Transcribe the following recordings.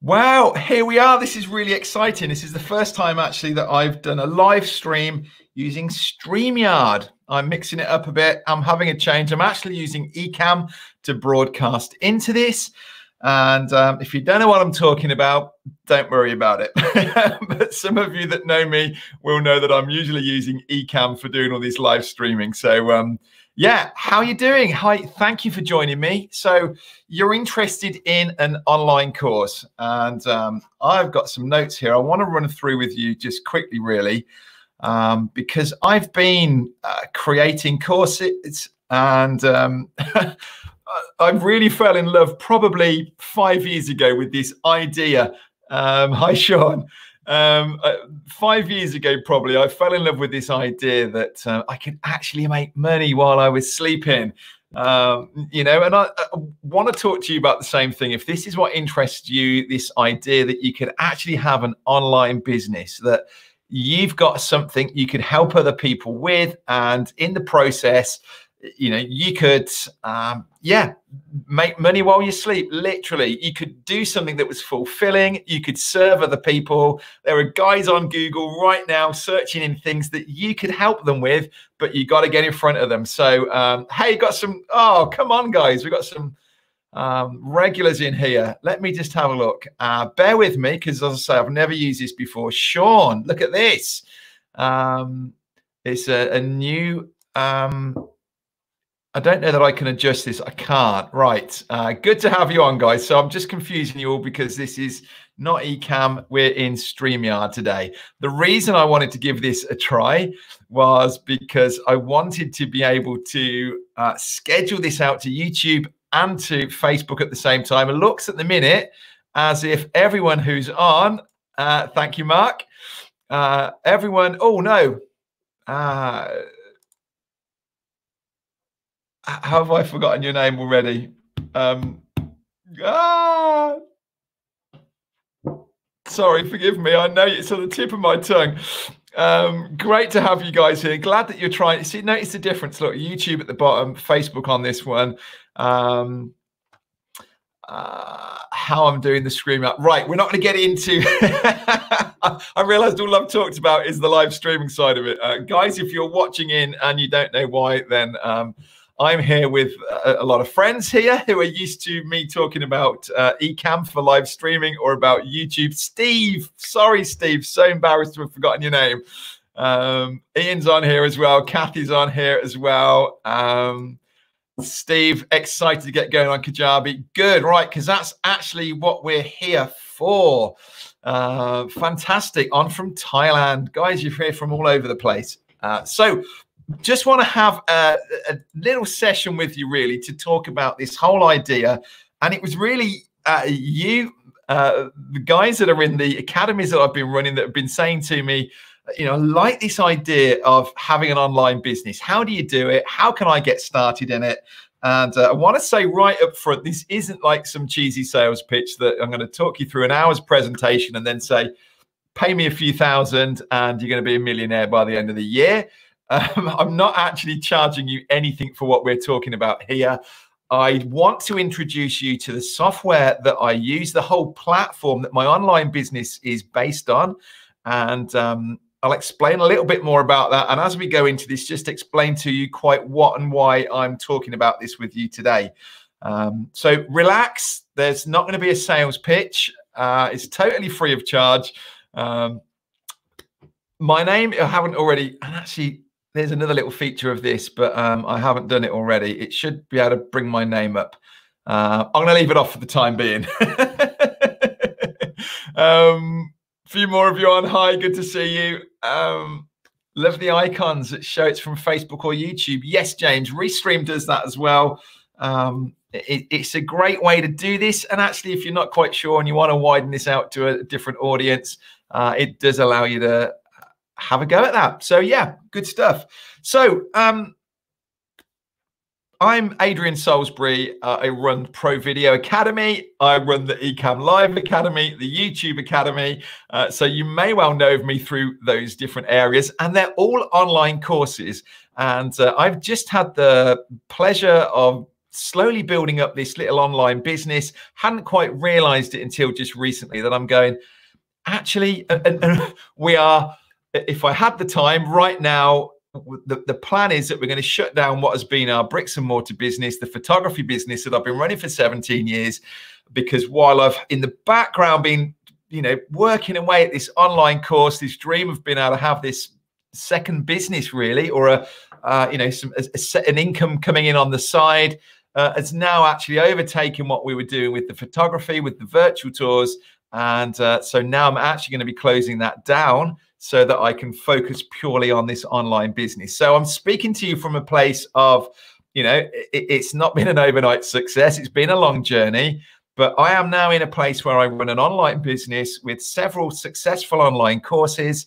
Wow, here we are. This is really exciting. This is the first time actually that I've done a live stream using StreamYard. I'm mixing it up a bit. I'm having a change. I'm actually using Ecamm to broadcast into this. And um, if you don't know what I'm talking about, don't worry about it. but some of you that know me will know that I'm usually using Ecamm for doing all this live streaming. So um, yeah, how are you doing? Hi, thank you for joining me. So you're interested in an online course, and um, I've got some notes here. I want to run through with you just quickly, really, um, because I've been uh, creating courses, and um, I really fell in love probably five years ago with this idea. Um, hi, Sean um, uh, five years ago, probably, I fell in love with this idea that uh, I could actually make money while I was sleeping. Um, you know, and I, I want to talk to you about the same thing. If this is what interests you, this idea that you could actually have an online business that you've got something you could help other people with, and in the process, you know, you could, um, yeah, make money while you sleep. Literally, you could do something that was fulfilling. You could serve other people. There are guys on Google right now searching in things that you could help them with, but you got to get in front of them. So, um, hey, got some. Oh, come on, guys, we got some um, regulars in here. Let me just have a look. Uh, bear with me because, as I say, I've never used this before. Sean, look at this. Um, it's a, a new. Um, I don't know that I can adjust this. I can't. Right. Uh, good to have you on, guys. So I'm just confusing you all because this is not Ecamm. We're in StreamYard today. The reason I wanted to give this a try was because I wanted to be able to uh, schedule this out to YouTube and to Facebook at the same time. It looks at the minute as if everyone who's on, uh, thank you, Mark, uh, everyone, oh no, uh, how have I forgotten your name already? Um, ah, sorry, forgive me. I know it's on the tip of my tongue. Um, great to have you guys here. Glad that you're trying. See, notice the difference. Look, YouTube at the bottom, Facebook on this one. Um, uh, how I'm doing the scream up. Right, we're not going to get into. I realized all I've talked about is the live streaming side of it, uh, guys. If you're watching in and you don't know why, then um, I'm here with a, a, lot of friends here who are used to me talking about uh, Ecamm for live streaming or about YouTube. Steve, sorry, Steve, so embarrassed to have forgotten your name. Um, Ian's on here as well. Kathy's on here as well. Um, Steve, excited to get going on Kajabi. Good, right? Because that's actually what we're here for. Uh, fantastic. On from Thailand. Guys, you're here from all over the place. Uh, so just want to have a, a, little session with you, really, to talk about this whole idea. And it was really uh, you, uh, the guys that are in the academies that I've been running, that have been saying to me, you know, like this idea of having an online business. How do you do it? How can I get started in it? And uh, I want to say right up front, this isn't like some cheesy sales pitch that I'm going to talk you through an hour's presentation and then say, pay me a few thousand and you're going to be a millionaire by the end of the year. Um, I'm not actually charging you anything for what we're talking about here. I want to introduce you to the software that I use, the whole platform that my online business is based on. And um, I'll explain a little bit more about that. And as we go into this, just explain to you quite what and why I'm talking about this with you today. Um, so relax. There's not going to be a sales pitch. Uh, it's totally free of charge. Um, my name, I haven't already, and actually, there's another little feature of this, but um, I haven't done it already. It should be able to bring my name up. Uh, I'm going to leave it off for the time being. um, a few more of you on. Hi, good to see you. Um, love the icons that show it's from Facebook or YouTube. Yes, James, Restream does that as well. Um, it, it's a great way to do this. And actually, if you're not quite sure and you want to widen this out to a different audience, uh, it does allow you to have a go at that. So yeah, good stuff. So um, I'm Adrian Salisbury. Uh, I run Pro Video Academy. I run the Ecamm Live Academy, the YouTube Academy. Uh, so you may well know of me through those different areas, and they're all online courses. And uh, I've just had the pleasure of slowly building up this little online business. Hadn't quite realized it until just recently that I'm going, actually, and, and we are, if I had the time right now, the, the plan is that we're going to shut down what has been our bricks and mortar business, the photography business that I've been running for 17 years. Because while I've in the background been, you know, working away at this online course, this dream of being able to have this second business really, or a, uh, you know, some a, a, an income coming in on the side, uh, has now actually overtaken what we were doing with the photography, with the virtual tours, and uh, so now I'm actually going to be closing that down so that I can focus purely on this online business. So I'm speaking to you from a place of, you know, it, it's not been an overnight success. It's been a long journey, but I am now in a place where I run an online business with several successful online courses,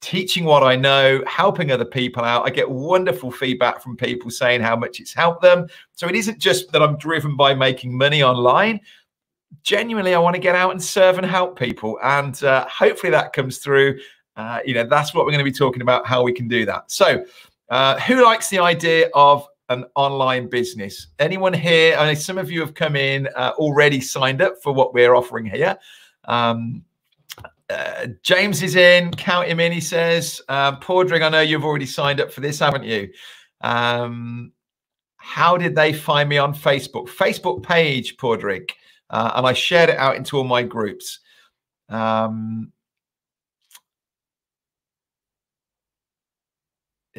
teaching what I know, helping other people out. I get wonderful feedback from people saying how much it's helped them. So it isn't just that I'm driven by making money online genuinely, I want to get out and serve and help people. And uh, hopefully that comes through. Uh, you know, that's what we're going to be talking about, how we can do that. So, uh, who likes the idea of an online business? Anyone here? I know some of you have come in uh, already signed up for what we're offering here. Um, uh, James is in, count him in, he says. Uh, I know you've already signed up for this, haven't you? Um, how did they find me on Facebook? Facebook page, Padraig uh, and I shared it out into all my groups. Um,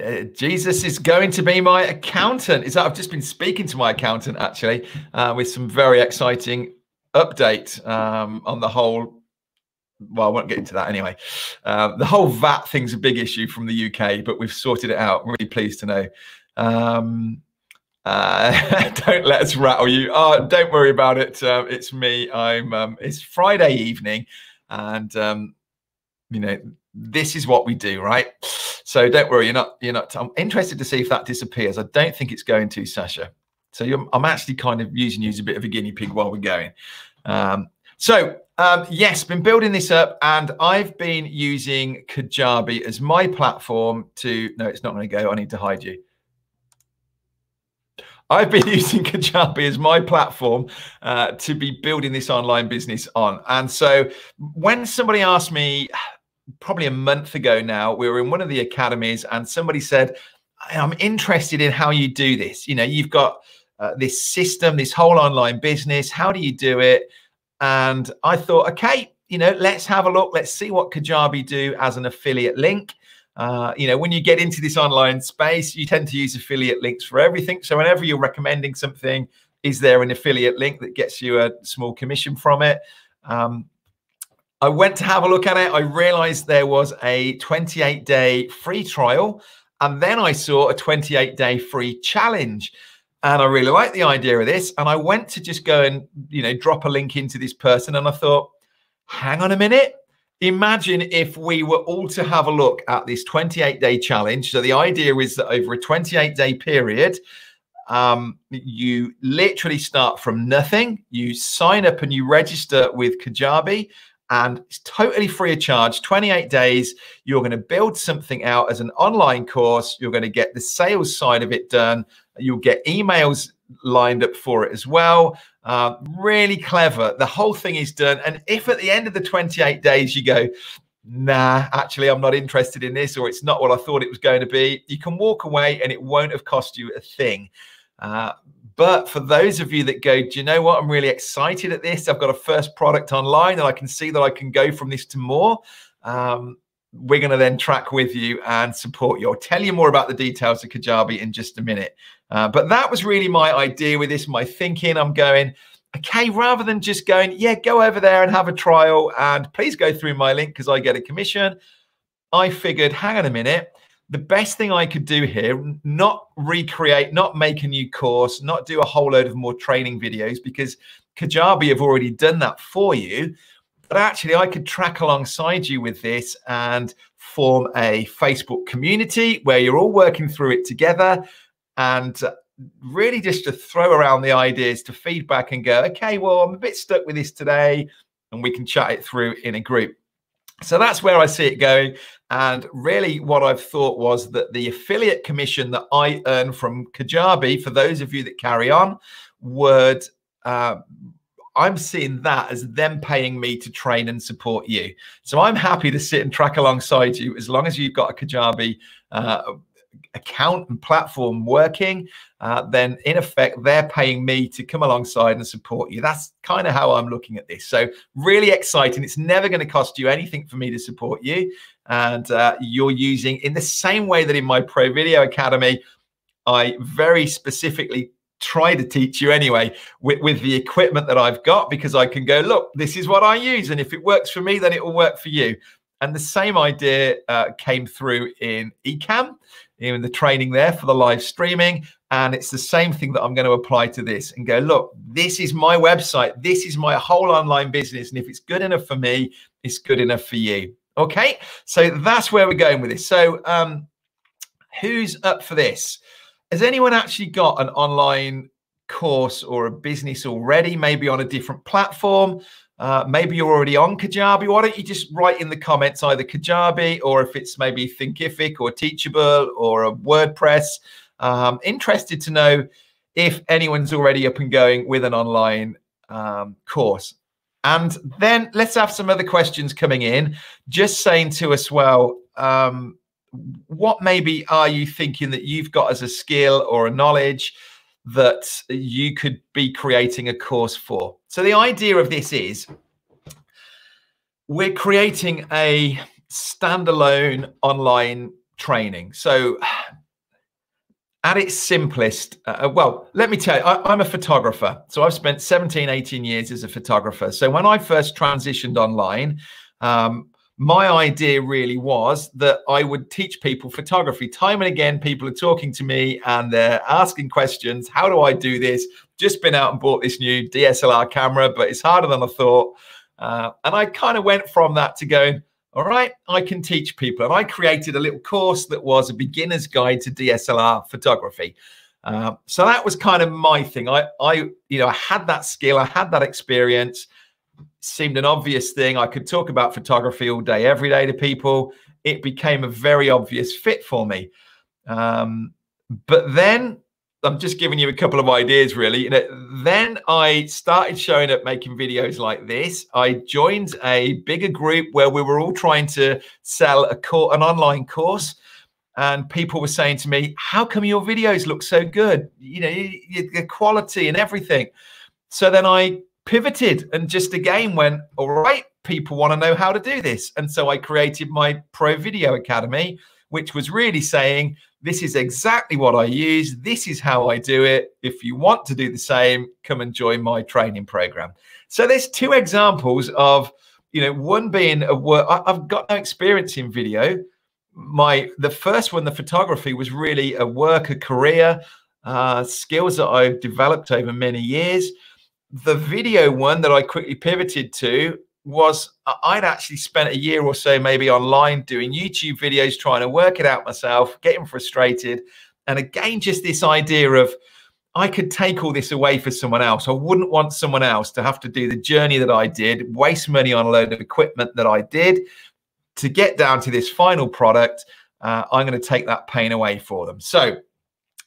uh, Jesus is going to be my accountant. Is that I've just been speaking to my accountant actually uh, with some very exciting update um, on the whole. Well, I won't get into that anyway. Uh, the whole VAT thing's a big issue from the UK, but we've sorted it out. I'm really pleased to know. Um, uh, don't let us rattle you. Oh, don't worry about it. Uh, it's me. I'm. Um, it's Friday evening, and um, you know this is what we do, right? So don't worry. You're not. You're not. I'm interested to see if that disappears. I don't think it's going to, Sasha. So I'm actually kind of using you as a bit of a guinea pig while we're going. Um, so um, yes, been building this up, and I've been using Kajabi as my platform to. No, it's not going to go. I need to hide you. I've been using Kajabi as my platform uh, to be building this online business on. And so when somebody asked me, probably a month ago now, we were in one of the academies and somebody said, I'm interested in how you do this. You know, you've got uh, this system, this whole online business. How do you do it? And I thought, okay, you know, let's have a look. Let's see what Kajabi do as an affiliate link. Uh, you know, when you get into this online space, you tend to use affiliate links for everything. So whenever you're recommending something, is there an affiliate link that gets you a small commission from it? Um, I went to have a look at it. I realized there was a 28 day free trial. And then I saw a 28 day free challenge. And I really liked the idea of this. And I went to just go and, you know, drop a link into this person. And I thought, hang on a minute imagine if we were all to have a look at this 28 day challenge. So the idea is that over a 28 day period, um, you literally start from nothing. You sign up and you register with Kajabi, and it's totally free of charge. 28 days, you're going to build something out as an online course. You're going to get the sales side of it done. You'll get emails lined up for it as well. Uh, really clever. The whole thing is done. And if at the end of the 28 days you go, nah, actually, I'm not interested in this, or it's not what I thought it was going to be, you can walk away and it won't have cost you a thing. Uh, but for those of you that go, do you know what? I'm really excited at this. I've got a first product online and I can see that I can go from this to more. Um, we're going to then track with you and support you. I'll tell you more about the details of Kajabi in just a minute. Uh, but that was really my idea with this, my thinking. I'm going, okay, rather than just going, yeah, go over there and have a trial and please go through my link because I get a commission. I figured, hang on a minute. The best thing I could do here, not recreate, not make a new course, not do a whole load of more training videos because Kajabi have already done that for you. But actually, I could track alongside you with this and form a Facebook community where you're all working through it together and uh, really just to throw around the ideas to feedback and go, okay, well, I'm a bit stuck with this today, and we can chat it through in a group. So that's where I see it going. And really, what I've thought was that the affiliate commission that I earn from Kajabi, for those of you that carry on, would uh, I'm seeing that as them paying me to train and support you. So I'm happy to sit and track alongside you as long as you've got a Kajabi uh, account and platform working. Uh, then in effect, they're paying me to come alongside and support you. That's kind of how I'm looking at this. So really exciting. It's never going to cost you anything for me to support you. And uh, you're using in the same way that in my Pro Video Academy, I very specifically try to teach you anyway with, with the equipment that I've got because I can go, look, this is what I use. And if it works for me, then it will work for you. And the same idea uh, came through in In the training there for the live streaming. And it's the same thing that I'm going to apply to this and go, look, this is my website. This is my whole online business. And if it's good enough for me, it's good enough for you. Okay. So that's where we're going with this. So, um, who's up for this? Has anyone actually got an online course or a business already, maybe on a different platform? Uh, maybe you're already on Kajabi. Why don't you just write in the comments either Kajabi or if it's maybe Thinkific or Teachable or a WordPress. Um, interested to know if anyone's already up and going with an online um, course. And then let's have some other questions coming in. Just saying to us, well, um, what maybe are you thinking that you've got as a skill or a knowledge that you could be creating a course for? So the idea of this is we're creating a standalone online training. So at its simplest, uh, well, let me tell you, I, am a photographer. So I've spent 17, 18 years as a photographer. So when I first transitioned online, um, my idea really was that I would teach people photography. Time and again, people are talking to me and they're asking questions. How do I do this? Just been out and bought this new DSLR camera, but it's harder than I thought. Uh, and I kind of went from that to going, all right, I can teach people. And I created a little course that was a beginner's guide to DSLR photography. Uh, so that was kind of my thing. I, I, you know, I had that skill, I had that experience seemed an obvious thing. I could talk about photography all day, every day to people. It became a very obvious fit for me. Um, but then I'm just giving you a couple of ideas, really. You know, then I started showing up making videos like this. I joined a bigger group where we were all trying to sell a core, an online course. And people were saying to me, How come your videos look so good? You know, the quality and everything. So then I pivoted and just again went, all right, people want to know how to do this. And so I created my Pro Video Academy, which was really saying, this is exactly what I use. This is how I do it. If you want to do the same, come and join my training program. So there's two examples of, you know, one being a work. I've got no experience in video. My the first one, the photography, was really a work, a career, uh, skills that I've developed over many years the video one that I quickly pivoted to was I'd actually spent a year or so maybe online doing YouTube videos, trying to work it out myself, getting frustrated. And again, just this idea of I could take all this away for someone else. I wouldn't want someone else to have to do the journey that I did, waste money on a load of equipment that I did to get down to this final product. Uh, I'm going to take that pain away for them. So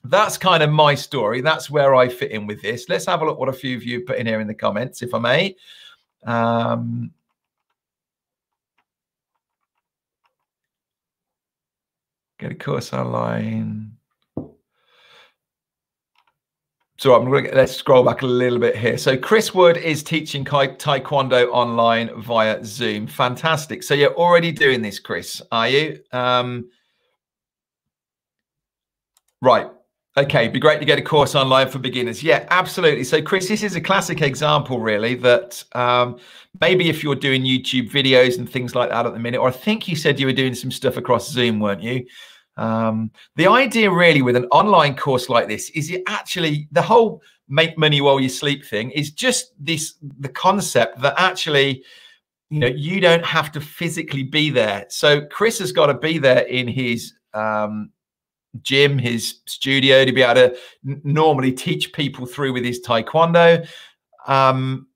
that's kind of my story. That's where I fit in with this. Let's have a look what a few of you put in here in the comments, if I may. Um, get a course online. So I'm going to let's scroll back a little bit here. So Chris Wood is teaching Taekwondo online via Zoom. Fantastic. So you're already doing this, Chris, are you? Um, right. Okay, be great to get a course online for beginners. Yeah, absolutely. So, Chris, this is a classic example, really, that um, maybe if you're doing YouTube videos and things like that at the minute, or I think you said you were doing some stuff across Zoom, weren't you? Um, the idea, really, with an online course like this is it actually the whole make money while you sleep thing is just this the concept that actually you know you don't have to physically be there so chris has got to be there in his um, gym, his studio to be able to normally teach people through with his taekwondo. Um,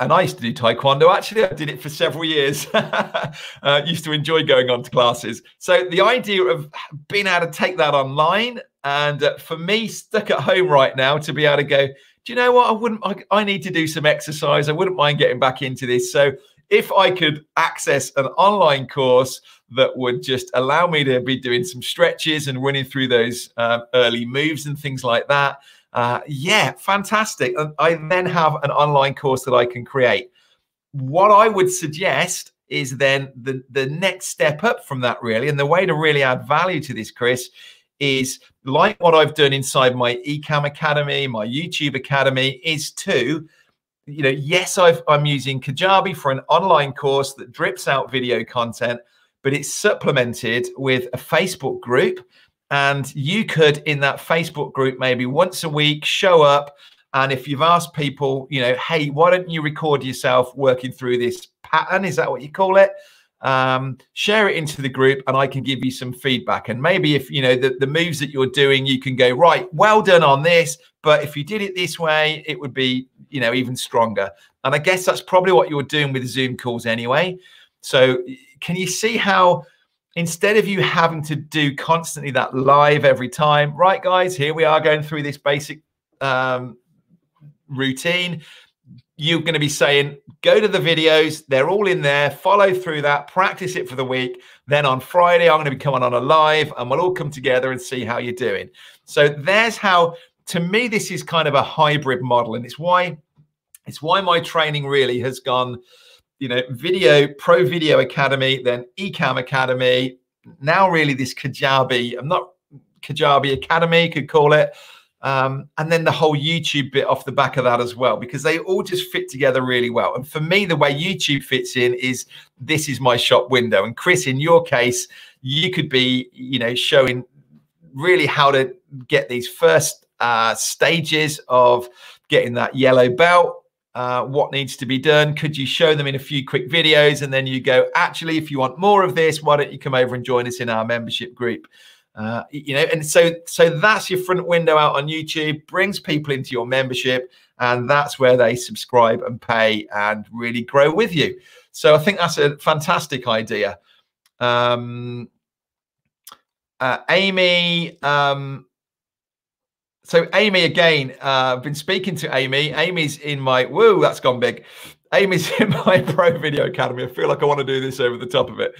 and I used to do taekwondo. Actually, I did it for several years. uh, used to enjoy going on to classes. So the idea of being able to take that online, and uh, for me, stuck at home right now, to be able to go, do you know what? I wouldn't. I, I need to do some exercise. I wouldn't mind getting back into this. So if I could access an online course that would just allow me to be doing some stretches and running through those uh, early moves and things like that uh, yeah, fantastic. And I then have an online course that I can create. What I would suggest is then the, the next step up from that, really. And the way to really add value to this, Chris, is like what I've done inside my Ecamm Academy, my YouTube Academy, is to, you know, yes, I've, I'm using Kajabi for an online course that drips out video content, but it's supplemented with a Facebook group and you could, in that Facebook group, maybe once a week, show up. And if you've asked people, you know, hey, why don't you record yourself working through this pattern? Is that what you call it? Um, share it into the group and I can give you some feedback. And maybe if, you know, the, the moves that you're doing, you can go, right, well done on this. But if you did it this way, it would be, you know, even stronger. And I guess that's probably what you're doing with Zoom calls anyway. So can you see how instead of you having to do constantly that live every time, right, guys, here we are going through this basic um, routine. You're going to be saying, go to the videos, they're all in there, follow through that, practice it for the week. Then on Friday, I'm going to be coming on a live and we'll all come together and see how you're doing. So there's how, to me, this is kind of a hybrid model. And it's why, it's why my training really has gone you know, video, pro video academy, then Ecamm academy. Now, really, this Kajabi, I'm not Kajabi Academy, could call it. Um, and then the whole YouTube bit off the back of that as well, because they all just fit together really well. And for me, the way YouTube fits in is this is my shop window. And Chris, in your case, you could be, you know, showing really how to get these first uh, stages of getting that yellow belt uh, what needs to be done. Could you show them in a few quick videos? And then you go, actually, if you want more of this, why don't you come over and join us in our membership group? Uh, you know, and so so that's your front window out on YouTube, brings people into your membership, and that's where they subscribe and pay and really grow with you. So I think that's a fantastic idea. Um, uh, Amy, um, so Amy again, uh, I've been speaking to Amy. Amy's in my woo, that's gone big. Amy's in my pro video academy. I feel like I want to do this over the top of it.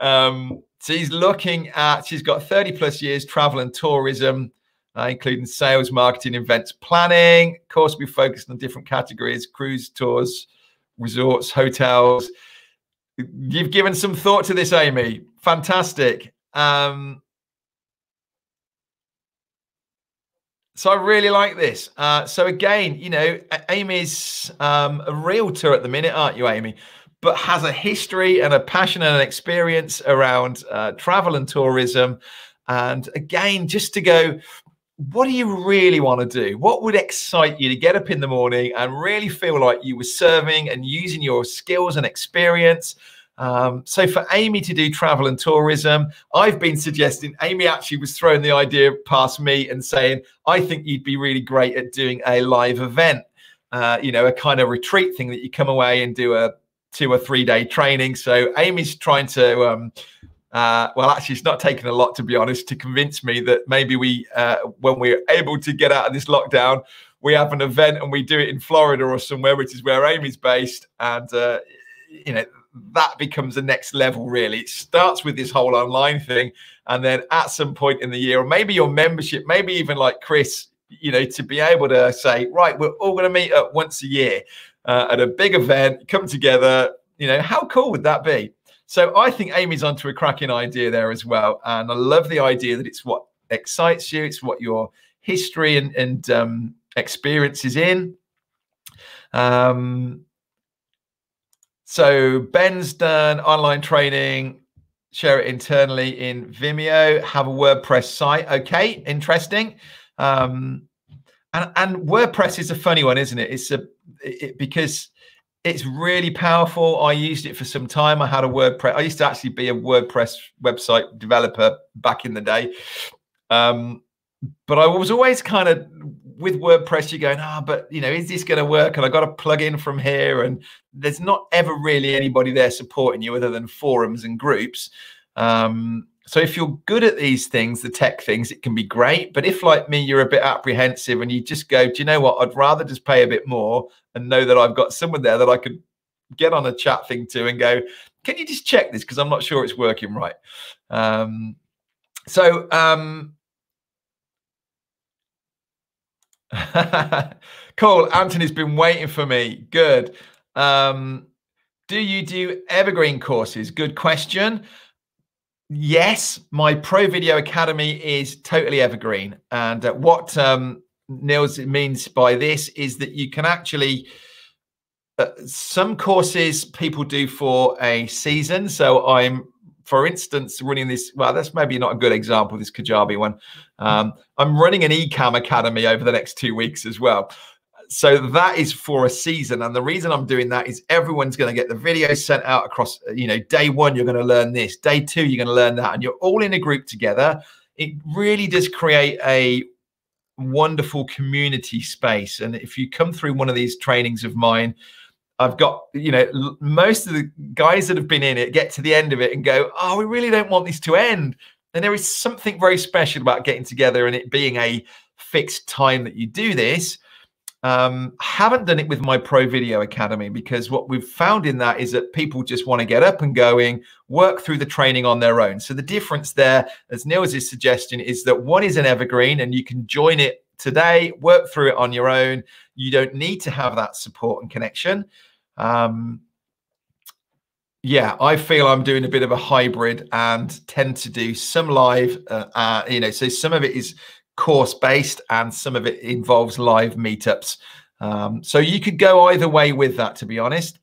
Um, she's looking at, she's got 30 plus years travel and tourism, uh, including sales, marketing, events planning. Of course, we focused on different categories, cruise tours, resorts, hotels. You've given some thought to this, Amy. Fantastic. Um, So I really like this. Uh, so again, you know, Amy's um, a realtor at the minute, aren't you, Amy? But has a history and a passion and an experience around uh, travel and tourism. And again, just to go, what do you really want to do? What would excite you to get up in the morning and really feel like you were serving and using your skills and experience um, so for Amy to do travel and tourism, I've been suggesting Amy actually was throwing the idea past me and saying, I think you'd be really great at doing a live event, uh, you know, a kind of retreat thing that you come away and do a two or three day training. So Amy's trying to, um, uh, well, actually, it's not taken a lot to be honest to convince me that maybe we, uh, when we're able to get out of this lockdown, we have an event and we do it in Florida or somewhere, which is where Amy's based, and uh, you know that becomes the next level really. It starts with this whole online thing and then at some point in the year or maybe your membership maybe even like chris you know to be able to say right we're all going to meet up once a year uh, at a big event come together you know how cool would that be? So i think amy's onto a cracking idea there as well and i love the idea that it's what excites you it's what your history and, and um, experience is in. Um, so Ben's done online training, share it internally in Vimeo, have a WordPress site. Okay, interesting. Um, and, and WordPress is a funny one, isn't it? It's a it, because it's really powerful. I used it for some time. I had a WordPress. I used to actually be a WordPress website developer back in the day. Um, but I was always kind of with WordPress, you're going, ah, oh, but you know, is this going to work? And I got a plug in from here, and there's not ever really anybody there supporting you other than forums and groups. Um, so if you're good at these things, the tech things, it can be great. But if, like me, you're a bit apprehensive and you just go, do you know what? I'd rather just pay a bit more and know that I've got someone there that I could get on a chat thing to and go, can you just check this because I'm not sure it's working right. Um, so um, cool. Anthony's been waiting for me. Good. Um, do you do evergreen courses? Good question. Yes, my Pro Video Academy is totally evergreen. And uh, what um, means by this is that you can actually uh, some courses people do for a season. So I'm, for instance, running this. Well, that's maybe not a good example. This Kajabi one. Um, I'm running an Ecamm academy over the next two weeks as well. So that is for a season, and the reason I'm doing that is everyone's going to get the video sent out across. You know, day one you're going to learn this, day two you're going to learn that, and you're all in a group together. It really does create a wonderful community space. And if you come through one of these trainings of mine, I've got, you know, most of the guys that have been in it get to the end of it and go, oh, we really don't want this to end. And there is something very special about getting together and it being a fixed time that you do this. Um, haven't done it with my Pro Video Academy because what we've found in that is that people just want to get up and going, work through the training on their own. So the difference there, as Niels' is suggestion, is that one is an evergreen and you can join it today, work through it on your own. You don't need to have that support and connection. Um, yeah, I feel I'm doing a bit of a hybrid and tend to do some live, uh, uh, you know, so some of it is course based and some of it involves live meetups. Um, so you could go either way with that, to be honest.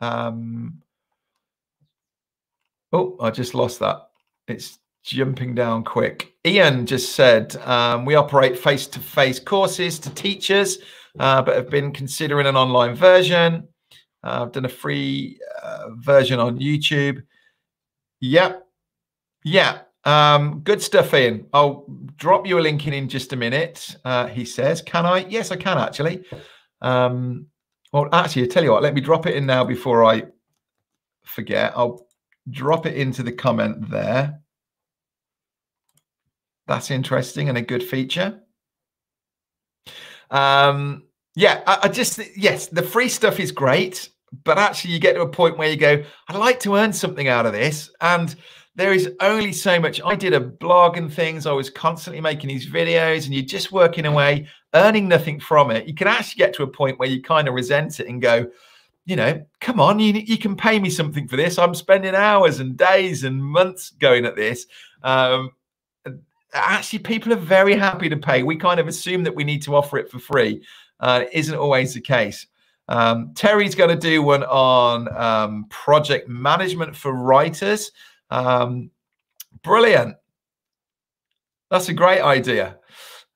Um, oh, I just lost that. It's jumping down quick. Ian just said um, we operate face to face courses to teachers, uh, but have been considering an online version. Uh, I've done a free uh, version on YouTube. Yep. Yeah. Um, good stuff, Ian. I'll drop you a link in in just a minute. Uh, he says, Can I? Yes, I can actually. Um, well, actually, I tell you what, let me drop it in now before I forget. I'll drop it into the comment there. That's interesting and a good feature. Um, yeah, I, I just, yes, the free stuff is great but actually you get to a point where you go i'd like to earn something out of this. And there is only so much i did a blog and things i was constantly making these videos and you're just working away earning nothing from it. You can actually get to a point where you kind of resent it and go you know come on you, you can pay me something for this. I'm spending hours and days and months going at this. Um, actually people are very happy to pay. We kind of assume that we need to offer it for free. Uh, it isn't always the case um, Terry's going to do one on um, project management for writers. Um, brilliant. That's a great idea.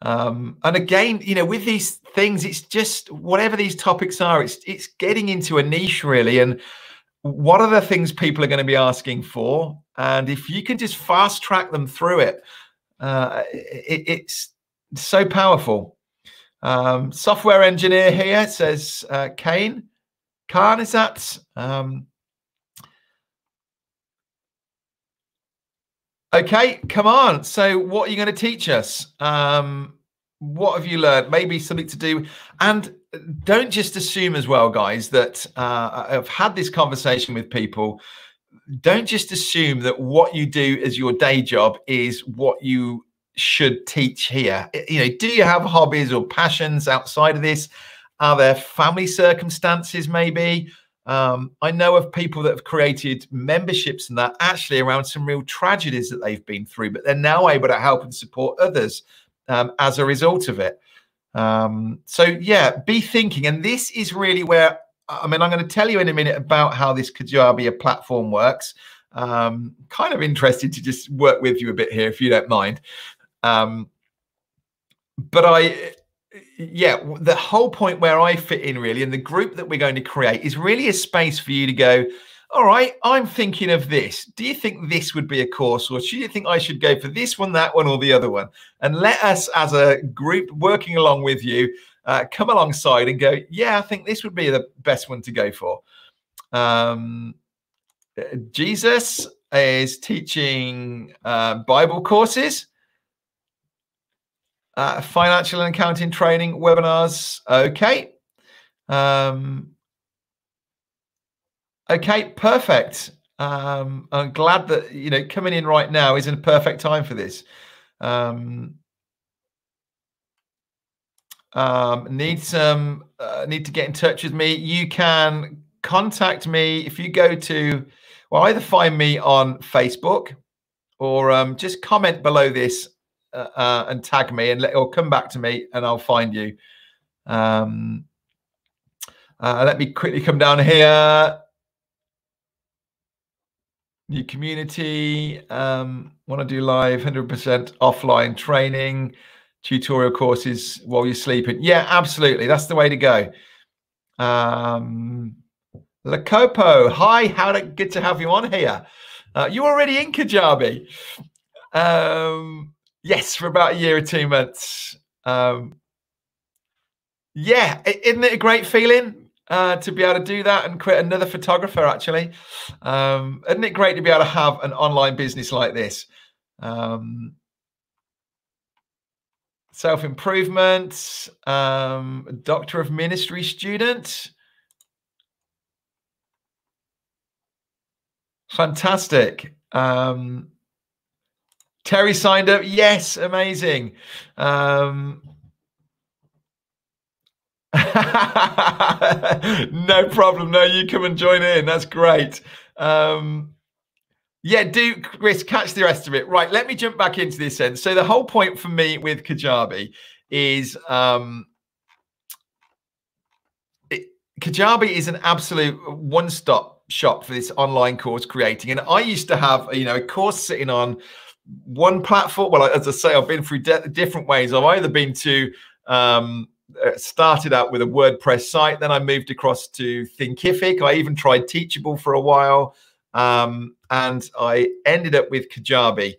Um, and again, you know, with these things, it's just whatever these topics are, it's it's getting into a niche really. And what are the things people are going to be asking for? And if you can just fast track them through it, uh, it it's so powerful. Um, software engineer here says uh, Kane. Khan, is that? Um, okay, come on. So, what are you going to teach us? Um, what have you learned? Maybe something to do. And don't just assume as well, guys, that uh, I've had this conversation with people. Don't just assume that what you do as your day job is what you should teach here? You know, do you have hobbies or passions outside of this? Are there family circumstances maybe? Um, I know of people that have created memberships and that actually around some real tragedies that they've been through, but they're now able to help and support others um, as a result of it. Um, so yeah, be thinking, and this is really where I mean I'm going to tell you in a minute about how this Kajabi platform works. Um, kind of interested to just work with you a bit here, if you don't mind. Um, but I, yeah, the whole point where I fit in really, and the group that we're going to create is really a space for you to go. all right, I'm thinking of this. Do you think this would be a course, or do you think I should go for this one, that one, or the other one? And let us, as a group working along with you, uh, come alongside and go, yeah, I think this would be the best one to go for. Um, Jesus is teaching uh, Bible courses, uh, financial and accounting training webinars. Okay. Um, okay, perfect. Um, I'm glad that you know coming in right now is a perfect time for this. Um, um, need some uh, need to get in touch with me. You can contact me if you go to well either find me on Facebook or um, just comment below this uh, and tag me and let or come back to me and I'll find you. Um, uh, let me quickly come down here. New community. Um, Want to do live 100% offline training, tutorial courses while you're sleeping. Yeah, absolutely. That's the way to go. Um, hi, how to, good to have you on here. Uh, you already in Kajabi? Um, yes, for about a year or two months. Um, yeah, isn't it a great feeling uh, to be able to do that and create another photographer? Actually, um, isn't it great to be able to have an online business like this? Um, Self improvement, um, doctor of ministry student. Fantastic. Um, Terry signed up. Yes, amazing. Um, no problem. No, you come and join in. That's great. Um, yeah, do Chris catch the rest of it. Right, let me jump back into this then. So the whole point for me with Kajabi is um, it, Kajabi is an absolute one-stop shop for this online course creating. And I used to have, you know, a course sitting on one platform. Well, as I say, I've been through different ways. I've either been to um, uh, started out with a WordPress site, then I moved across to Thinkific. I even tried Teachable for a while, um, and I ended up with Kajabi.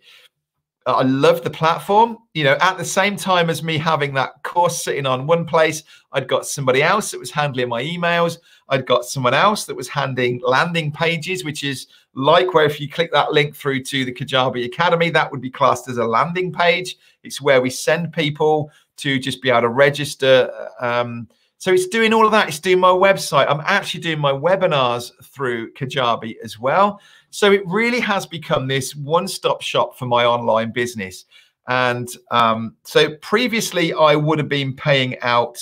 I love the platform. You know, at the same time as me having that course sitting on one place, I'd got somebody else that was handling my emails. I'd got someone else that was handling landing pages, which is like where if you click that link through to the Kajabi Academy, that would be classed as a landing page. It's where we send people to just be able to register. Um, so it's doing all of that. It's doing my website. I'm actually doing my webinars through Kajabi as well. So it really has become this one-stop shop for my online business. And um, so previously, I would have been paying out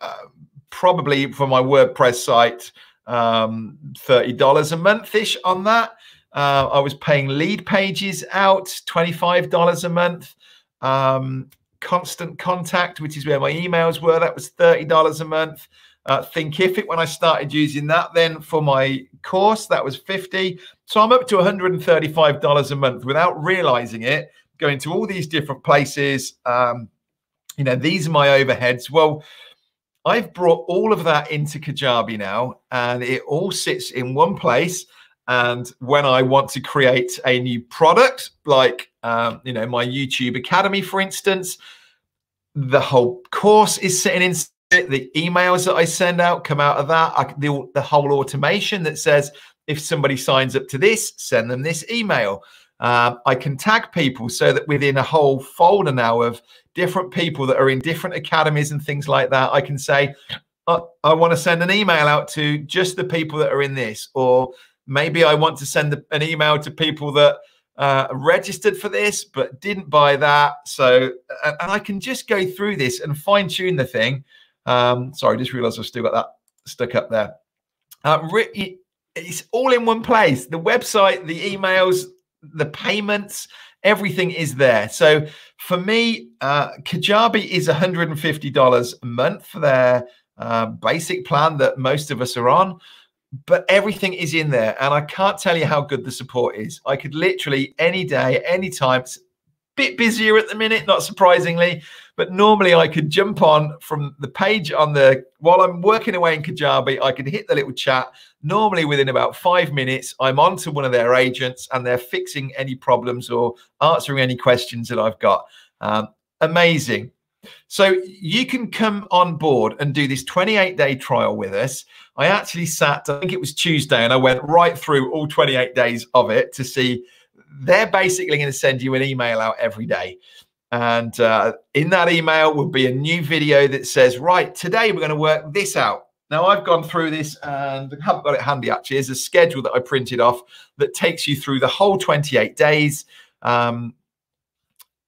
uh, probably for my WordPress site um, $30 a month ish on that. Uh, I was paying Leadpages out $25 a month. Um, constant contact, which is where my emails were, that was $30 a month uh, Thinkific when I started using that. Then for my course, that was 50. So I'm up to $135 a month without realizing it, going to all these different places. Um, you know, these are my overheads. Well, I've brought all of that into Kajabi now, and it all sits in one place. And when I want to create a new product, like um, you know my YouTube Academy, for instance, the whole course is sitting in the emails that I send out come out of that. I, the, the whole automation that says if somebody signs up to this, send them this email. Um, I can tag people so that within a whole folder now of different people that are in different academies and things like that, I can say, oh, I want to send an email out to just the people that are in this, or maybe I want to send an email to people that uh, registered for this but didn't buy that. So, and I can just go through this and fine tune the thing um, sorry, I just realized I've still got that stuck up there. Uh, it's all in one place. The website, the emails, the payments, everything is there. So for me, uh, Kajabi is $150 a month for their uh, basic plan that most of us are on. But everything is in there. And I can't tell you how good the support is. I could literally any day, any time, bit busier at the minute, not surprisingly, But normally I could jump on from the page on the while I'm working away in Kajabi, I could hit the little chat. Normally within about five minutes, I'm on to one of their agents and they're fixing any problems or answering any questions that I've got. Um, amazing. So you can come on board and do this 28 day trial with us. I actually sat, I think it was Tuesday, and I went right through all 28 days of it to see they're basically going to send you an email out every day. And uh, in that email will be a new video that says, right, today we're going to work this out. Now, I've gone through this and I haven't got it handy actually. There's a schedule that I printed off that takes you through the whole 28 days. Um,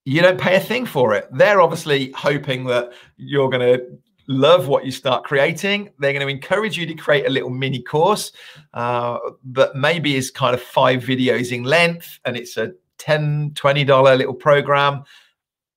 you don't pay a thing for it. They're obviously hoping that you're going to love what you start creating. They're going to encourage you to create a little mini course uh, that maybe is kind of five videos in length and it's a $10, $20 little program.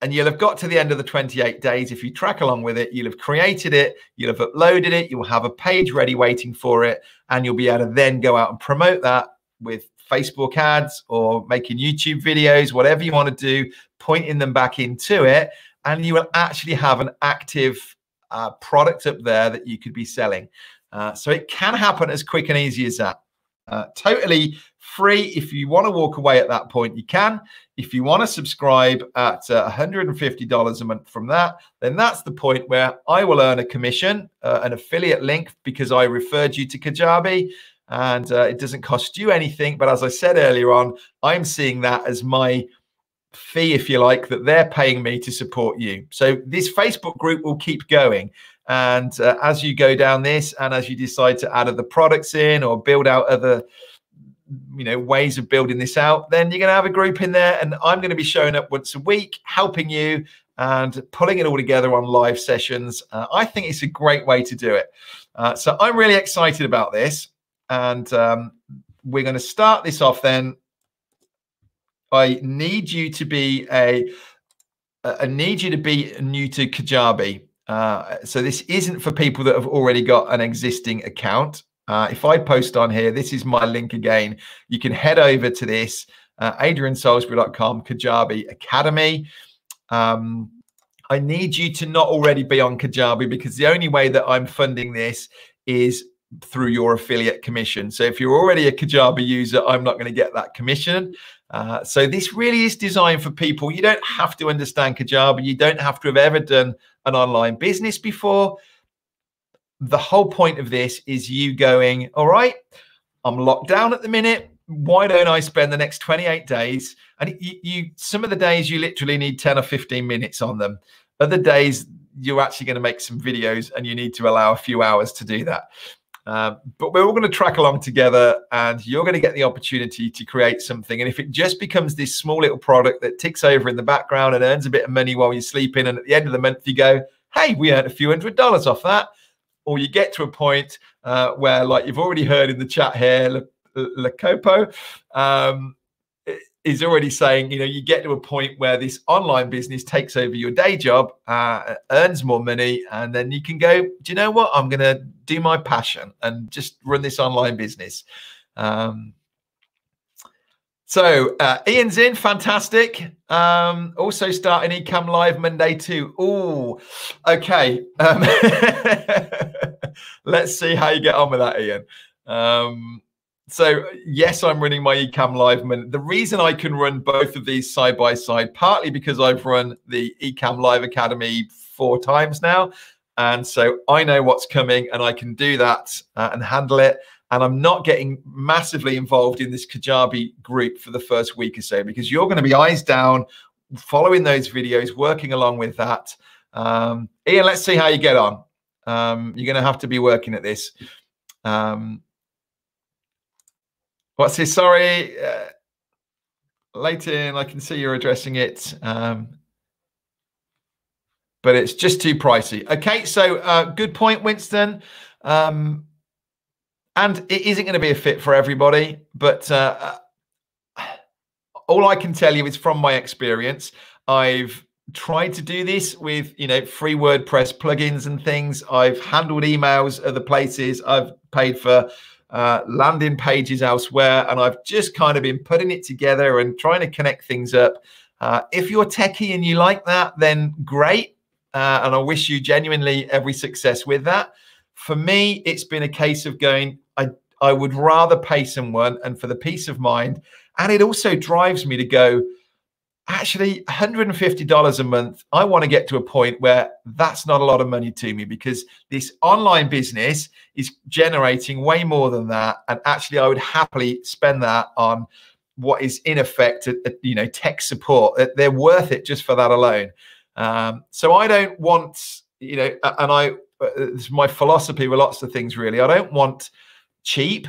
And you'll have got to the end of the 28 days. If you track along with it, you'll have created it, you'll have uploaded it, you'll have a page ready waiting for it, and you'll be able to then go out and promote that with Facebook ads or making YouTube videos, whatever you want to do, pointing them back into it. And you will actually have an active uh, product up there that you could be selling. Uh, so it can happen as quick and easy as that. Uh, totally free. If you want to walk away at that point, you can. If you want to subscribe at $150 uh, a month from that, then that's the point where I will earn a commission, uh, an affiliate link, because I referred you to Kajabi and uh, it doesn't cost you anything. But as I said earlier on, I'm seeing that as my fee, if you like, that they're paying me to support you. So this Facebook group will keep going. And uh, as you go down this and as you decide to add other products in or build out other you know ways of building this out then you're going to have a group in there and i'm going to be showing up once a week helping you and pulling it all together on live sessions uh, i think it's a great way to do it uh, so i'm really excited about this and um, we're going to start this off then. I need you to be a, I need you to be new to Kajabi. Uh, so this isn't for people that have already got an existing account. Uh, if I post on here, this is my link again. You can head over to this, uh, Kajabi Academy. Um, I need you to not already be on Kajabi because the only way that I'm funding this is through your affiliate commission. So if you're already a Kajabi user, I'm not going to get that commission. Uh, so this really is designed for people. You don't have to understand Kajabi. You don't have to have ever done an online business before. The whole point of this is you going, all right, I'm locked down at the minute. Why don't I spend the next 28 days? And you, you some of the days you literally need 10 or 15 minutes on them. Other days you're actually going to make some videos and you need to allow a few hours to do that. Um, but we're all going to track along together and you're going to get the opportunity to create something. And if it just becomes this small little product that ticks over in the background and earns a bit of money while you're sleeping, and at the end of the month you go, hey, we earned a few hundred dollars off that. Or you get to a point uh, where, like you've already heard in the chat here, Lacopo, um, is already saying, you know, you get to a point where this online business takes over your day job, uh, earns more money, and then you can go, do you know what? I'm going to do my passion and just run this online business. Um, so uh, Ian's in, fantastic. Um, also starting Ecamm Live Monday too. Oh, okay. Um, let's see how you get on with that, Ian. Um, so yes, I'm running my Ecamm Live. The reason I can run both of these side by side, partly because I've run the Ecamm Live Academy four times now, and so I know what's coming, and I can do that uh, and handle it. And I'm not getting massively involved in this Kajabi group for the first week or so because you're going to be eyes down, following those videos, working along with that. Um, Ian, let's see how you get on. Um, you're going to have to be working at this. Um, What's this? Sorry, uh, Leighton, I can see you're addressing it. Um, but it's just too pricey. Okay, so uh, good point, Winston. Um, and it isn't going to be a fit for everybody, but uh, uh, all I can tell you is from my experience, I've tried to do this with you know free WordPress plugins and things. I've handled emails other places. I've paid for uh, landing pages elsewhere. And I've just kind of been putting it together and trying to connect things up. Uh, if you're techie and you like that, then great. uh, and I wish you genuinely every success with that. For me, it's been a case of going, I, I would rather pay someone and for the peace of mind. And it also drives me to go, actually $150 a month i want to get to a point where that's not a lot of money to me because this online business is generating way more than that. And actually i would happily spend that on what is in effect you know tech support. They're worth it just for that alone. Um, so i don't want you know and i uh, my philosophy with lots of things really. I don't want cheap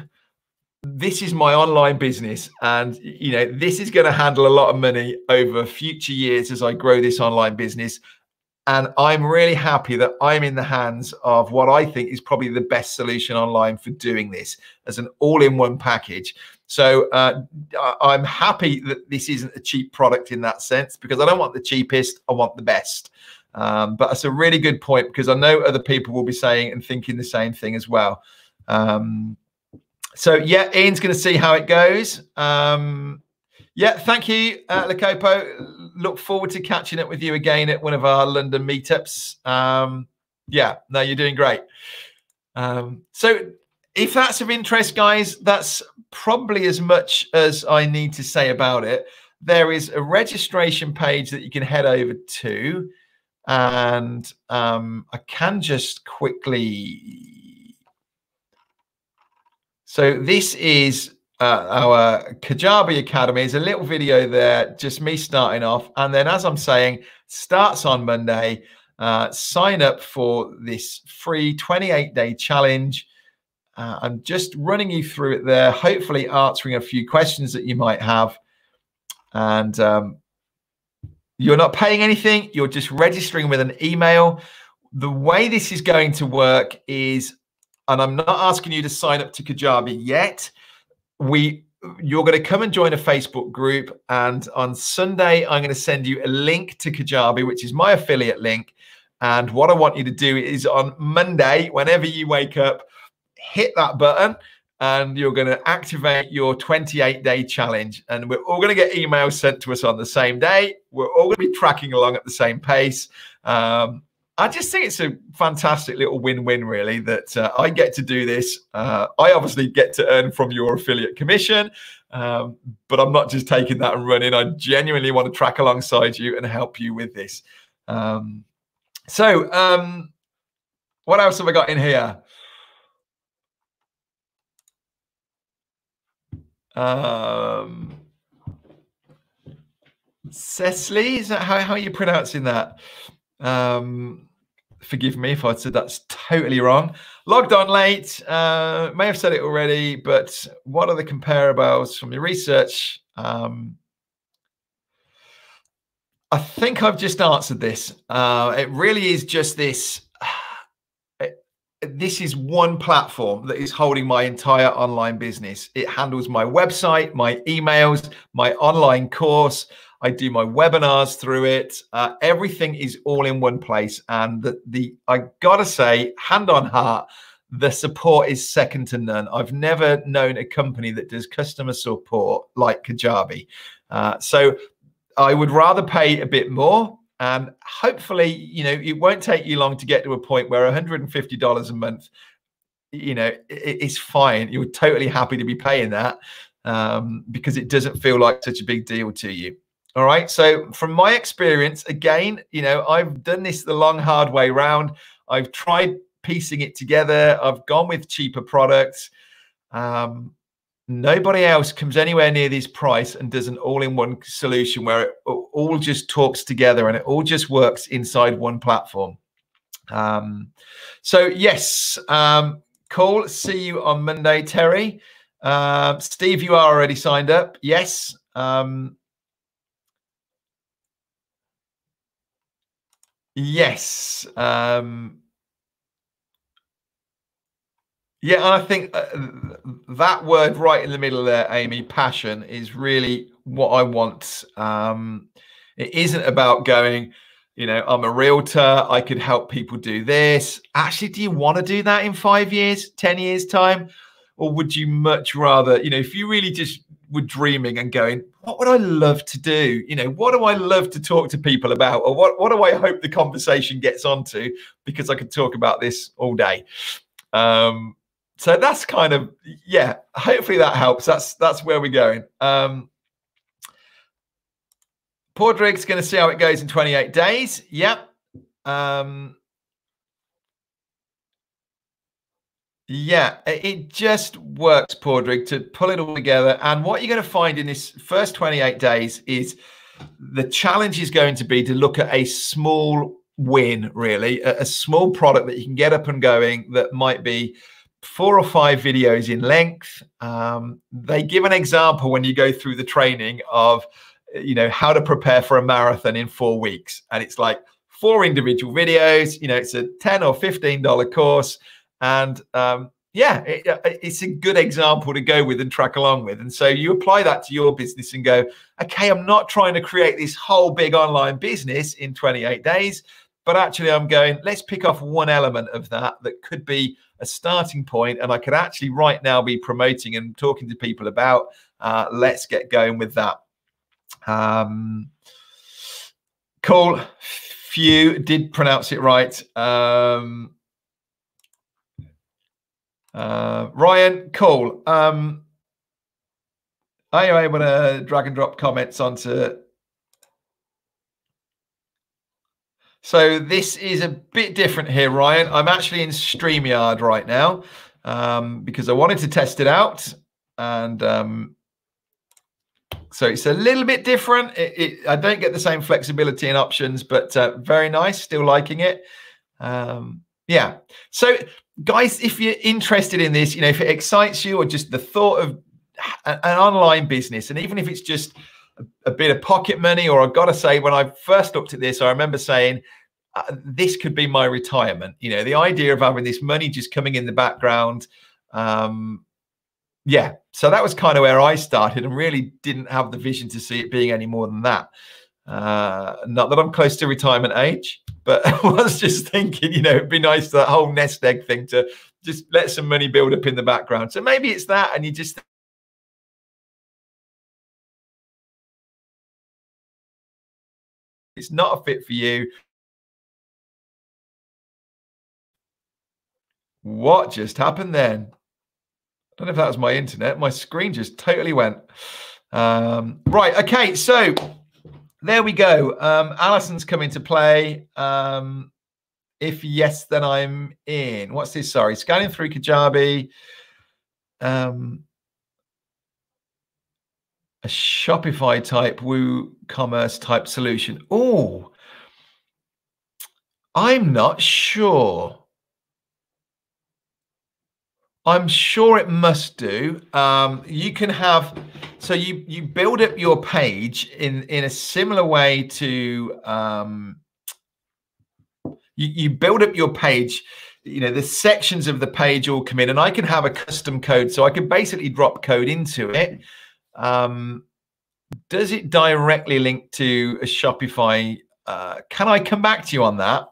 this is my online business and you know this is going to handle a lot of money over future years as i grow this online business. And i'm really happy that i'm in the hands of what i think is probably the best solution online for doing this as an all-in-one package. So uh, i'm happy that this isn't a cheap product in that sense because i don't want the cheapest i want the best. Um, but that's a really good point because i know other people will be saying and thinking the same thing as well. Um, so yeah, Ian's going to see how it goes. Um, yeah, thank you, uh, Lacopo. Look forward to catching up with you again at one of our London meetups. Um, yeah, no, you're doing great. Um, so if that's of interest, guys, that's probably as much as I need to say about it. There is a registration page that you can head over to. And um, I can just quickly so this is uh, our Kajabi Academy. Is a little video there, just me starting off. And then as I'm saying, starts on Monday. Uh, sign up for this free 28 day challenge. Uh, I'm just running you through it there, hopefully answering a few questions that you might have. And um, you're not paying anything, you're just registering with an email. The way this is going to work is and I'm not asking you to sign up to Kajabi yet. We you're going to come and join a Facebook group, and on Sunday I'm going to send you a link to Kajabi, which is my affiliate link. And what I want you to do is on Monday, whenever you wake up, hit that button and you're going to activate your 28 day challenge. And we're all going to get emails sent to us on the same day. We're all going to be tracking along at the same pace. Um, I just think it's a fantastic little win-win, really, that uh, I get to do this. Uh, I obviously get to earn from your affiliate commission, um, but I'm not just taking that and running. I genuinely want to track alongside you and help you with this. Um, so, um, what else have I got in here? Um, Cecily, is that how, how are you pronouncing that? Um, forgive me if I said that's totally wrong. Logged on late, uh, may have said it already, but what are the comparables from your research? Um, I think I've just answered this. Uh, it really is just this. this is one platform that is holding my entire online business. It handles my website, my emails, my online course. I do my webinars through it. Uh, everything is all in one place. And the, the I gotta say, hand on heart, the support is second to none. I've never known a company that does customer support like Kajabi. Uh, so I would rather pay a bit more. And hopefully, you know, it won't take you long to get to a point where $150 a month, you know, it's fine. You're totally happy to be paying that um, because it doesn't feel like such a big deal to you. All right. So, from my experience, again, you know, I've done this the long, hard way round. I've tried piecing it together. I've gone with cheaper products. Um, nobody else comes anywhere near this price and does an all-in-one solution where it all just talks together and it all just works inside one platform. Um, so yes, um, cool. See you on Monday, Terry. Uh, Steve, you are already signed up. Yes. Um, Yes. Um, yeah, I think uh, that word right in the middle there, Amy, passion, is really what I want. Um, it isn't about going, you know, I'm a realtor, I could help people do this. Actually, do you want to do that in five years, 10 years' time? or would you much rather, you know, if you really just were dreaming and going, what would I love to do? You know, what do I love to talk to people about? Or what, what do I hope the conversation gets onto? Because I could talk about this all day. Um, so that's kind of, yeah, hopefully that helps. That's that's where we're going. Um, Padraig's going to see how it goes in 28 days. Yep. Um, Yeah, it just works, Padraig, to pull it all together. And what you're going to find in this first 28 days is the challenge is going to be to look at a small win, really, a, a small product that you can get up and going that might be four or five videos in length. Um, they give an example when you go through the training of, you know, how to prepare for a marathon in four weeks. And it's like four individual videos, you know, it's a 10 or $15 course and um, yeah, it, uh, it's a good example to go with and track along with. And so you apply that to your business and go, okay, I'm not trying to create this whole big online business in 28 days, but actually I'm going, let's pick off one element of that that could be a starting point and I could actually right now be promoting and talking to people about. Uh, let's get going with that. Um, cool. Few did pronounce it right. Um, uh, Ryan, cool. Um, are you able to drag and drop comments onto? So this is a bit different here, Ryan. I'm actually in StreamYard right now um, because I wanted to test it out. And um, so it's a little bit different. It, it, I don't get the same flexibility and options, but uh, very nice. Still liking it. Um, yeah. So guys, if you're interested in this, you know, if it excites you or just the thought of an online business, and even if it's just a, bit of pocket money, or I've got to say, when I first looked at this, I remember saying, uh, this could be my retirement. You know, the idea of having this money just coming in the background. Um, yeah, so that was kind of where I started and really didn't have the vision to see it being any more than that. Uh, not that I'm close to retirement age, but I was just thinking, you know, it'd be nice that whole nest egg thing to just let some money build up in the background. So maybe it's that, and you just it's not a fit for you. What just happened then? I don't know if that was my internet. My screen just totally went. Um, right. Okay. So there we go. Um, Allison's coming to play. Um, if yes, then I'm in. What's this? Sorry, scanning through Kajabi. Um, a Shopify type WooCommerce type solution. Oh, I'm not sure. I'm sure it must do. Um, you can have so you you build up your page in in a similar way to um, you, you build up your page. You know the sections of the page all come in, and I can have a custom code, so I can basically drop code into it. Um, does it directly link to a Shopify? Uh, can I come back to you on that?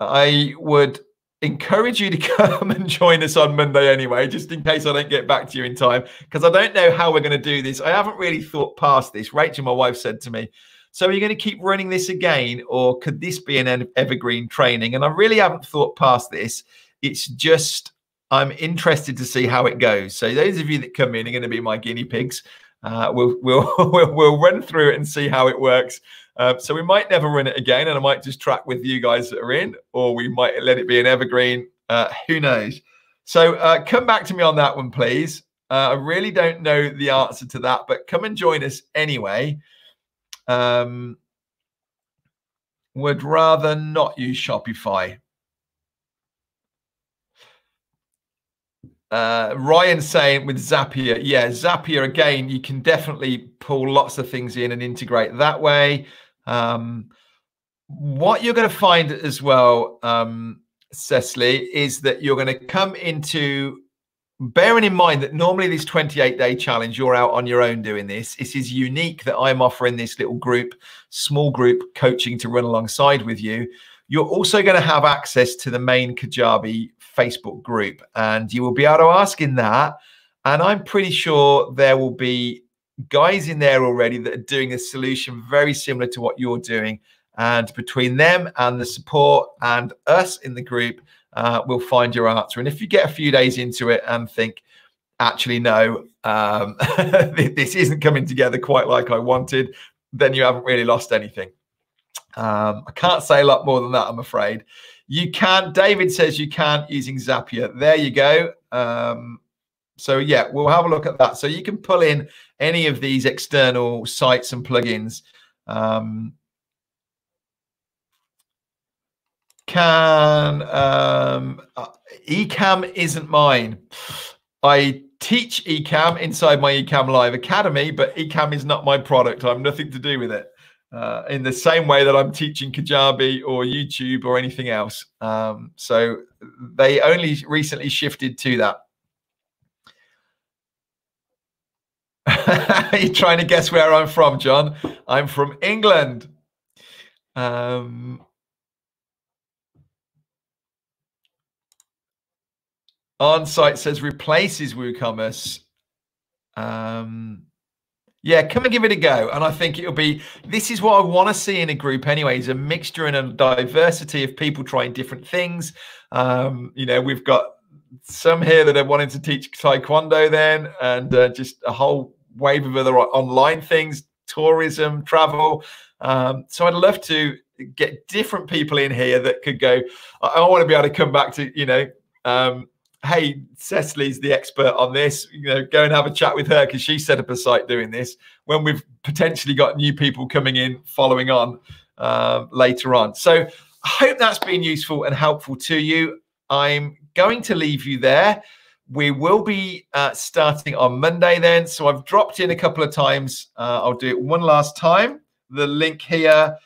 I would encourage you to come and join us on Monday anyway, just in case I don't get back to you in time, because I don't know how we're going to do this. I haven't really thought past this. Rachel, my wife, said to me, So are you going to keep running this again, or could this be an evergreen training? And I really haven't thought past this. It's just, I'm interested to see how it goes. So those of you that come in are going to be my guinea pigs. Uh, we'll, we'll, we'll, we'll run through it and see how it works. Uh, so we might never run it again, and I might just track with you guys that are in, or we might let it be an evergreen. Uh, who knows? So uh, come back to me on that one, please. Uh, I really don't know the answer to that, but come and join us anyway. Um, would rather not use Shopify. Uh, Ryan saying with Zapier, yeah, Zapier again, you can definitely pull lots of things in and integrate that way. Um, what you're going to find as well, um, Cecily, is that you're going to come into bearing in mind that normally this 28 day challenge you're out on your own doing this this is unique that i'm offering this little group small group coaching to run alongside with you you're also going to have access to the main kajabi Facebook group, and you will be able to ask in that. And I'm pretty sure there will be guys in there already that are doing a solution very similar to what you're doing. And between them and the support and us in the group, uh, we'll find your answer. And if you get a few days into it and think, actually, no, um, this isn't coming together quite like I wanted, then you haven't really lost anything. Um, I can't say a lot more than that, I'm afraid. You can, David says you can't using Zapier. There you go. Um, so yeah, we'll have a look at that. So you can pull in any of these external sites and plugins. Um, can um, uh, Ecamm isn't mine. I teach Ecamm inside my Ecamm Live Academy, but Ecamm is not my product. I have nothing to do with it. Uh, in the same way that I'm teaching Kajabi or YouTube or anything else. Um, so they only recently shifted to that. You're trying to guess where I'm from, John. I'm from England. Um, on site says replaces WooCommerce. Um, yeah, come and give it a go. And I think it'll be this is what I want to see in a group anyway, is a mixture and a diversity of people trying different things. Um, you know, we've got some here that are wanting to teach Taekwondo then, and uh, just a whole wave of other online things, tourism, travel. Um, so I'd love to get different people in here that could go. I, I want to be able to come back to you know. Um, hey, Cecily's the expert on this. You know, go and have a chat with her because she set up a site doing this. When we've potentially got new people coming in, following on uh, later on. So I hope that's been useful and helpful to you. I'm going to leave you there. We will be uh, starting on Monday then. So I've dropped in a couple of times. Uh, I'll do it one last time. The link here.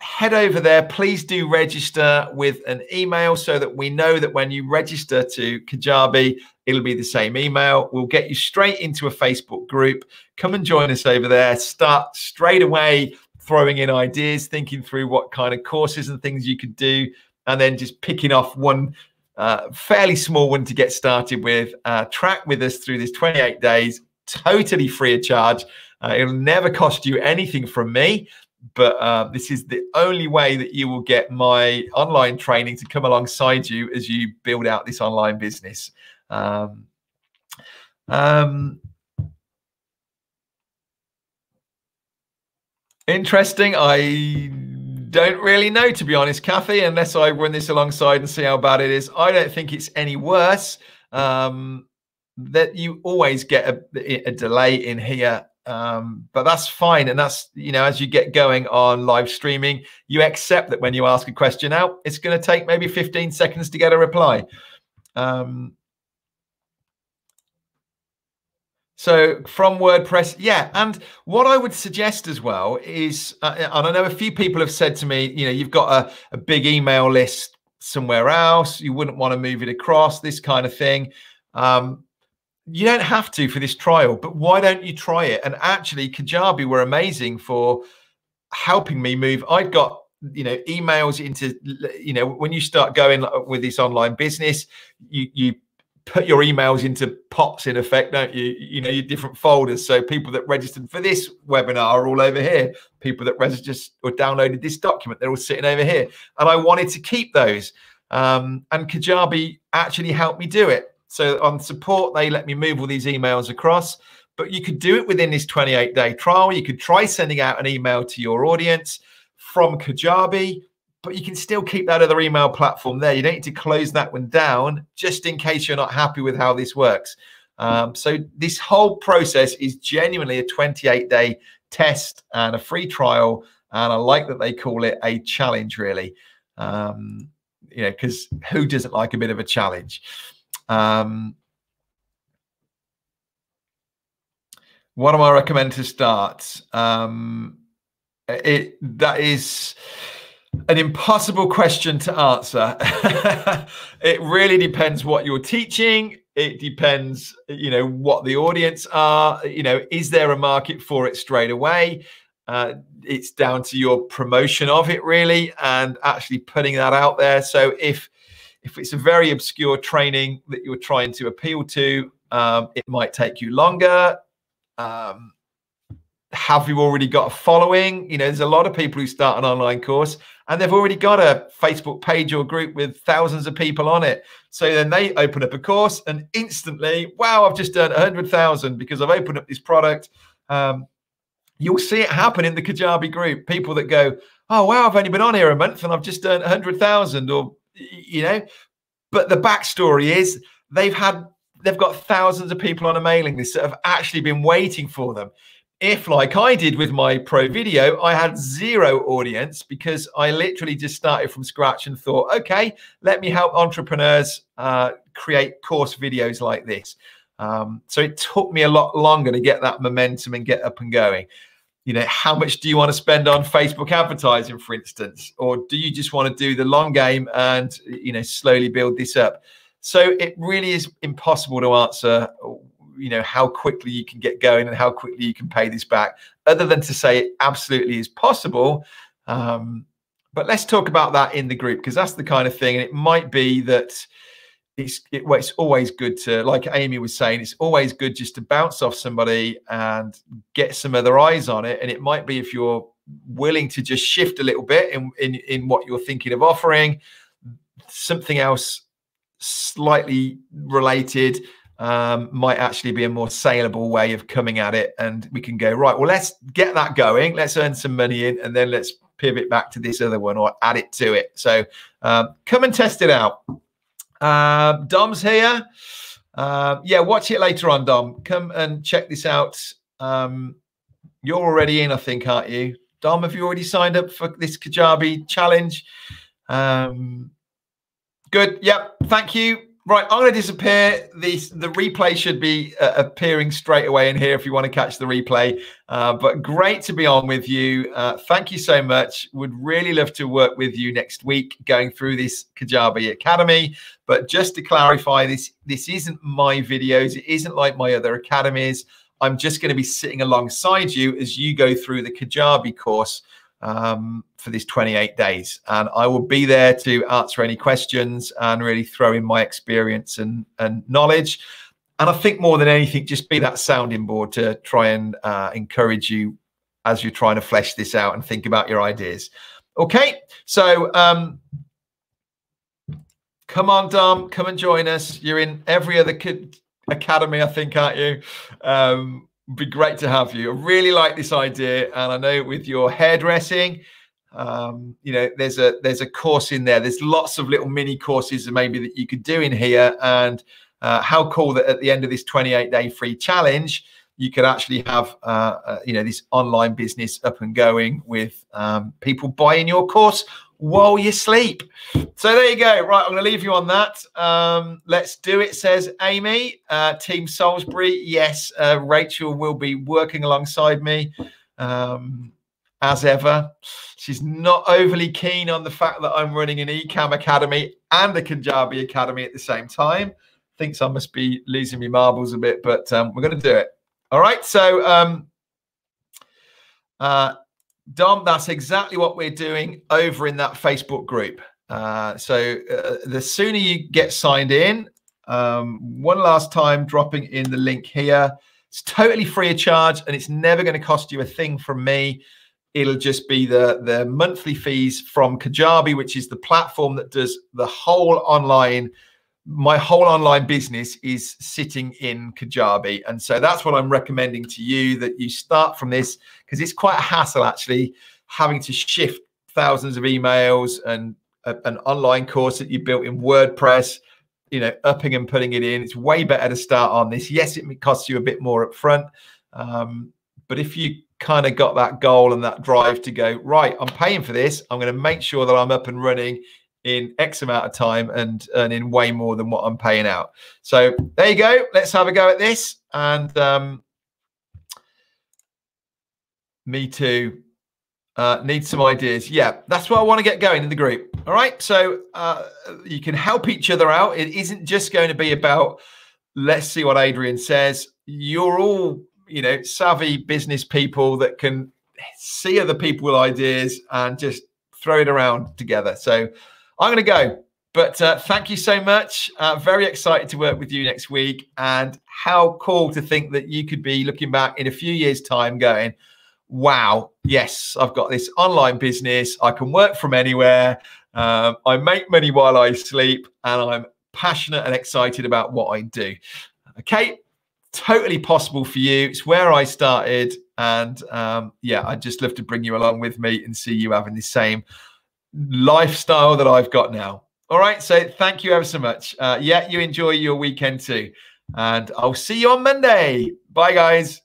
Head over there. Please do register with an email so that we know that when you register to Kajabi, it'll be the same email. We'll get you straight into a Facebook group. Come and join us over there. Start straight away throwing in ideas, thinking through what kind of courses and things you could do, and then just picking off one uh, fairly small one to get started with. Uh, track with us through this 28 days, totally free of charge. Uh, it'll never cost you anything from me, but uh, this is the only way that you will get my online training to come alongside you as you build out this online business. Um, um, interesting. I don't really know, to be honest, Kathy, unless I run this alongside and see how bad it is. I don't think it's any worse. Um, that you always get a, a delay in here, um, but that's fine. And that's, you know, as you get going on live streaming, you accept that when you ask a question out, it's going to take maybe 15 seconds to get a reply. Um, So from WordPress, yeah. And what I would suggest as well is, uh, and I know a few people have said to me, you know, you've got a, a big email list somewhere else, you wouldn't want to move it across, this kind of thing. Um, you don't have to for this trial, but why don't you try it? And actually, Kajabi were amazing for helping me move. I've got you know emails into you know when you start going with this online business, you you put your emails into pots in effect, don't you? You know, your different folders. So people that registered for this webinar are all over here. People that registered or downloaded this document, they're all sitting over here. And I wanted to keep those. Um, and Kajabi actually helped me do it. So on support, they let me move all these emails across. But you could do it within this 28 day trial. You could try sending out an email to your audience from Kajabi but you can still keep that other email platform there. You don't need to close that one down just in case you're not happy with how this works. Um, so this whole process is genuinely a 28 day test and a free trial. And I like that they call it a challenge, really. Um, you know, because who doesn't like a bit of a challenge? Um, what am I recommend to start? Um, it that is an impossible question to answer. it really depends what you're teaching. It depends, you know, what the audience are. You know, is there a market for it straight away? Uh, it's down to your promotion of it really, and actually putting that out there. So if If it's a very obscure training that you're trying to appeal to, um, it might take you longer. Um, have you already got a following? You know, there's a lot of people who start an online course and they've already got a Facebook page or group with thousands of people on it. So then they open up a course and instantly, wow, I've just done 100,000 because I've opened up this product. Um, you'll see it happen in the Kajabi group. People that go, oh, wow, I've only been on here a month and I've just done 100,000 or, you know, but the backstory is they've had, they've got thousands of people on a mailing list that have actually been waiting for them if like I did with my pro video, I had zero audience because I literally just started from scratch and thought, okay, let me help entrepreneurs uh, create course videos like this. Um, so it took me a lot longer to get that momentum and get up and going. You know, how much do you want to spend on Facebook advertising, for instance, or do you just want to do the long game and you know slowly build this up? So it really is impossible to answer you know how quickly you can get going and how quickly you can pay this back other than to say it absolutely is possible. Um, but let's talk about that in the group because that's the kind of thing and it might be that it's it, well, it's always good to like amy was saying it's always good just to bounce off somebody and get some other eyes on it. And it might be if you're willing to just shift a little bit in in, in what you're thinking of offering something else slightly related um, might actually be a more saleable way of coming at it. And we can go, right, well, let's get that going. Let's earn some money in, and then let's pivot back to this other one or add it to it. So um, come and test it out. Um, Dom's here. Uh, yeah, watch it later on, Dom. Come and check this out. You're already in, I think, aren't you? Dom, have you already signed up for this Kajabi challenge? Good. Yep. Thank you. Right, I'm going to disappear. The the replay should be uh, appearing straight away in here if you want to catch the replay. Uh, but great to be on with you. Uh, thank you so much. Would really love to work with you next week going through this Kajabi Academy. But just to clarify, this this isn't my videos. It isn't like my other academies. I'm just going to be sitting alongside you as you go through the Kajabi course um, for these 28 days. And I will be there to answer any questions and really throw in my experience and, and knowledge. And I think more than anything, just be that sounding board to try and uh, encourage you as you're trying to flesh this out and think about your ideas. Okay, so um, come on, Dom, come and join us. You're in every other academy, I think, aren't you? Um, be great to have you. I really like this idea, and I know with your hairdressing, um, you know, there's a there's a course in there. There's lots of little mini courses maybe that you could do in here, and uh, how cool that at the end of this 28 day free challenge, you could actually have uh, uh, you know this online business up and going with um, people buying your course while you sleep. So there you go. Right, I'm going to leave you on that. Um, let's do it, says Amy. Uh, Team Salisbury. Yes, uh, Rachel will be working alongside me um, as ever. She's not overly keen on the fact that I'm running an Ecamm Academy and a Kajabi Academy at the same time. Thinks I must be losing my marbles a bit, but um, we're going to do it. All right. So, um, uh, Dom, that's exactly what we're doing over in that Facebook group. Uh, so uh, the sooner you get signed in, um, one last time dropping in the link here. It's totally free of charge and it's never going to cost you a thing from me. It'll just be the, the monthly fees from Kajabi, which is the platform that does the whole online my whole online business is sitting in Kajabi. And so that's what I'm recommending to you that you start from this because it's quite a hassle actually having to shift thousands of emails and a, an online course that you built in WordPress, you know, upping and putting it in. It's way better to start on this. Yes, it costs you a bit more up front. Um, but if you kind of got that goal and that drive to go, right, I'm paying for this, I'm going to make sure that I'm up and running in X amount of time and earning way more than what I'm paying out. So there you go. Let's have a go at this. And um, me too. Uh, need some ideas. Yeah, that's what I want to get going in the group. All right. So uh, you can help each other out. It isn't just going to be about, let's see what Adrian says. You're all, you know, savvy business people that can see other people with ideas and just throw it around together. So I'm going to go. But uh, thank you so much. Uh, very excited to work with you next week. And how cool to think that you could be looking back in a few years' time going, wow, yes, I've got this online business. I can work from anywhere. Um, I make money while I sleep, and I'm passionate and excited about what I do. Okay, totally possible for you. It's where I started. And um, yeah, I'd just love to bring you along with me and see you having the same lifestyle that I've got now. All right. So thank you ever so much. Uh, yeah, you enjoy your weekend too. And I'll see you on Monday. Bye, guys.